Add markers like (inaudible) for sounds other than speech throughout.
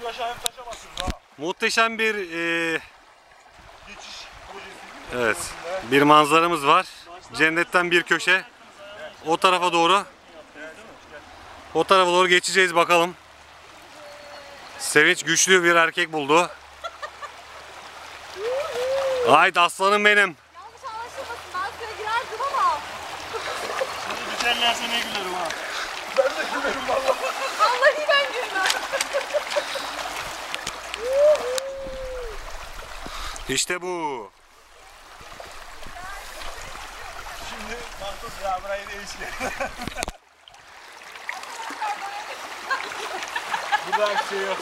Şimdi aşağıya taşa basıyoruz ha. Muhteşem bir e, Geçiş projesi. evet bir manzaramız var. Cennetten bir köşe. O tarafa doğru. O tarafa doğru geçeceğiz bakalım. Sevinç güçlü bir erkek buldu. Haydi aslanım benim. Yanlış anlaşılmasın ben suya girerdim ama. Şimdi biterlerse ne gülerim ha. Vallahi ben gülmem. İşte bu. Şimdi Mahmut ya burayı değiştir. (laughs) Burada bir şey yok.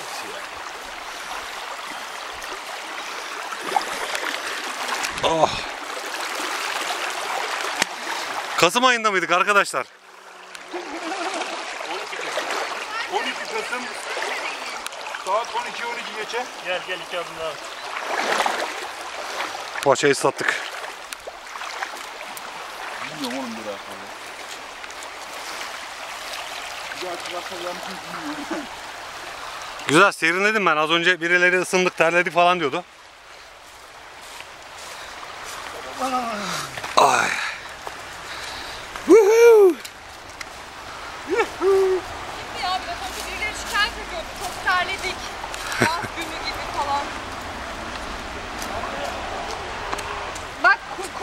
Oh. Kasım ayında mıydık arkadaşlar? 12 Kasım saat 12-12 geçe. Gel gel iki adım daha. Poğaçayı sattık. Bilmiyorum oğlum bir daha çıkarsa yanlış bilmiyorum. Güzel serinledim ben. Az önce birileri ısındık terledik falan diyordu. Ay. Woohoo! Gitti ya biraz önce birileri şikayet ediyordu. Çok terledik. (laughs)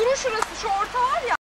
Kuru şurası şu orta var ya.